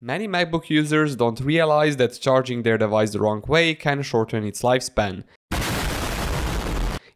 Many MacBook users don't realize that charging their device the wrong way can shorten its lifespan.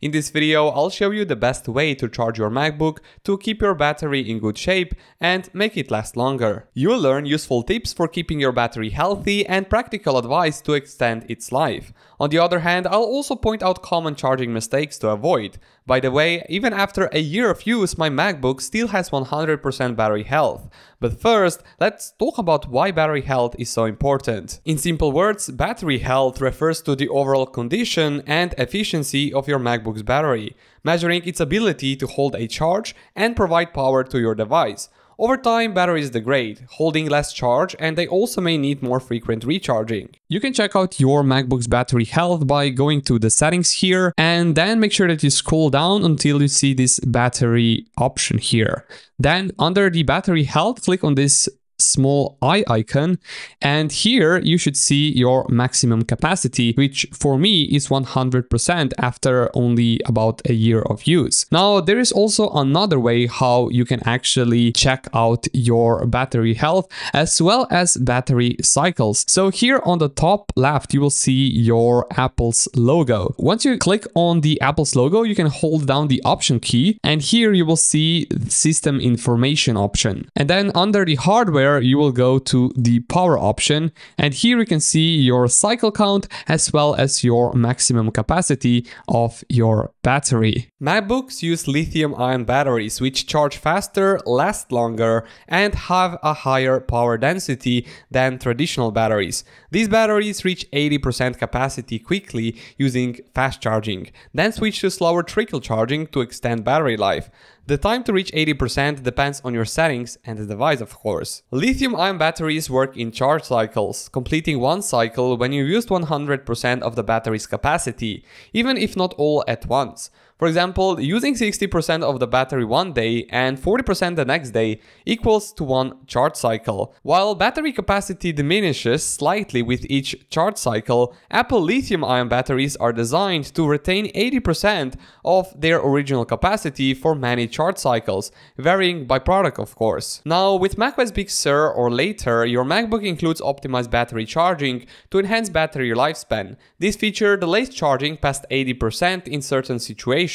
In this video, I'll show you the best way to charge your MacBook to keep your battery in good shape and make it last longer. You'll learn useful tips for keeping your battery healthy and practical advice to extend its life. On the other hand, I'll also point out common charging mistakes to avoid. By the way, even after a year of use, my MacBook still has 100% battery health. But first, let's talk about why battery health is so important. In simple words, battery health refers to the overall condition and efficiency of your MacBook's battery, measuring its ability to hold a charge and provide power to your device. Over time, batteries degrade, holding less charge, and they also may need more frequent recharging. You can check out your MacBook's battery health by going to the settings here, and then make sure that you scroll down until you see this battery option here. Then under the battery health, click on this small eye icon and here you should see your maximum capacity which for me is 100% after only about a year of use. Now there is also another way how you can actually check out your battery health as well as battery cycles. So here on the top left you will see your Apple's logo. Once you click on the Apple's logo you can hold down the option key and here you will see system information option. And then under the hardware you will go to the power option and here you can see your cycle count as well as your maximum capacity of your battery. MacBooks use lithium ion batteries which charge faster, last longer and have a higher power density than traditional batteries. These batteries reach 80% capacity quickly using fast charging, then switch to slower trickle charging to extend battery life. The time to reach 80% depends on your settings and the device of course. Lithium-ion batteries work in charge cycles, completing one cycle when you used 100% of the battery's capacity, even if not all at once. For example, using 60% of the battery one day and 40% the next day equals to one charge cycle. While battery capacity diminishes slightly with each charge cycle, Apple lithium-ion batteries are designed to retain 80% of their original capacity for many charge cycles, varying by product of course. Now, with macOS Big Sur or later, your MacBook includes optimized battery charging to enhance battery lifespan. This feature delays charging past 80% in certain situations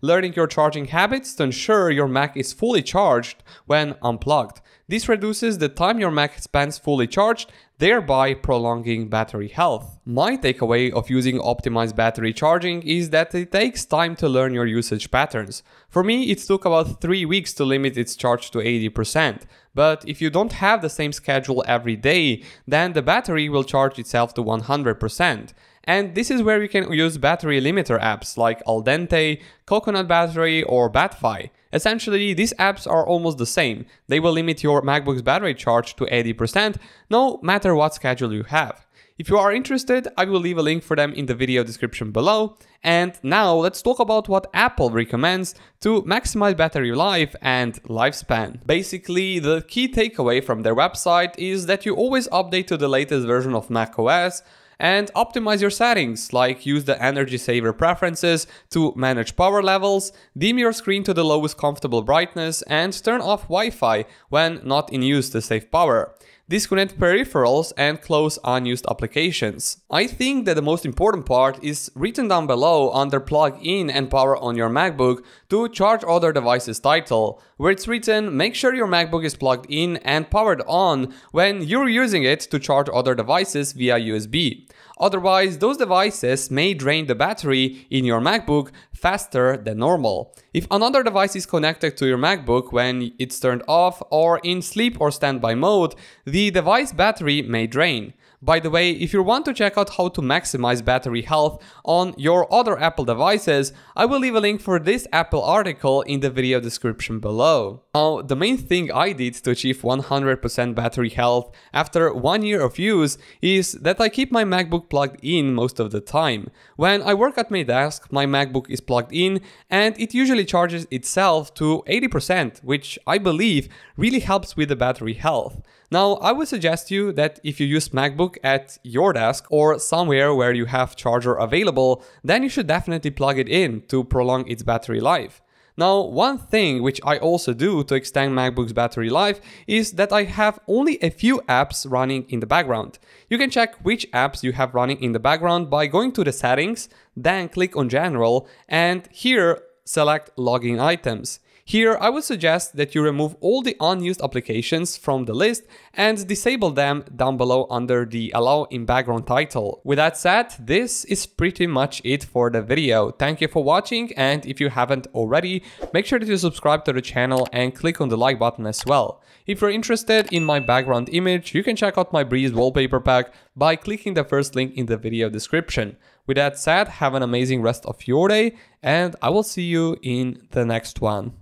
learning your charging habits to ensure your Mac is fully charged when unplugged. This reduces the time your Mac spends fully charged, thereby prolonging battery health. My takeaway of using optimized battery charging is that it takes time to learn your usage patterns. For me, it took about 3 weeks to limit its charge to 80%, but if you don't have the same schedule every day, then the battery will charge itself to 100%. And this is where you can use battery limiter apps like Aldente, Coconut Battery or Batfi. Essentially, these apps are almost the same. They will limit your MacBook's battery charge to 80% no matter what schedule you have. If you are interested, I will leave a link for them in the video description below. And now let's talk about what Apple recommends to maximize battery life and lifespan. Basically, the key takeaway from their website is that you always update to the latest version of macOS and optimize your settings like use the energy saver preferences to manage power levels, dim your screen to the lowest comfortable brightness and turn off Wi-Fi when not in use to save power disconnect peripherals and close unused applications. I think that the most important part is written down below under plug in and power on your MacBook to charge other devices title, where it's written make sure your MacBook is plugged in and powered on when you're using it to charge other devices via USB. Otherwise, those devices may drain the battery in your MacBook faster than normal. If another device is connected to your MacBook when it's turned off or in sleep or standby mode, the device battery may drain. By the way, if you want to check out how to maximize battery health on your other Apple devices, I will leave a link for this Apple article in the video description below. Now, the main thing I did to achieve 100% battery health after one year of use is that I keep my MacBook plugged in most of the time. When I work at my desk, my MacBook is plugged in and it usually charges itself to 80%, which I believe really helps with the battery health. Now, I would suggest you that if you use MacBook at your desk or somewhere where you have charger available, then you should definitely plug it in to prolong its battery life. Now, one thing which I also do to extend MacBook's battery life is that I have only a few apps running in the background. You can check which apps you have running in the background by going to the settings, then click on general, and here select login items. Here, I would suggest that you remove all the unused applications from the list and disable them down below under the allow in background title. With that said, this is pretty much it for the video. Thank you for watching and if you haven't already, make sure that you subscribe to the channel and click on the like button as well. If you're interested in my background image, you can check out my Breeze wallpaper pack by clicking the first link in the video description. With that said, have an amazing rest of your day and I will see you in the next one.